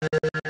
you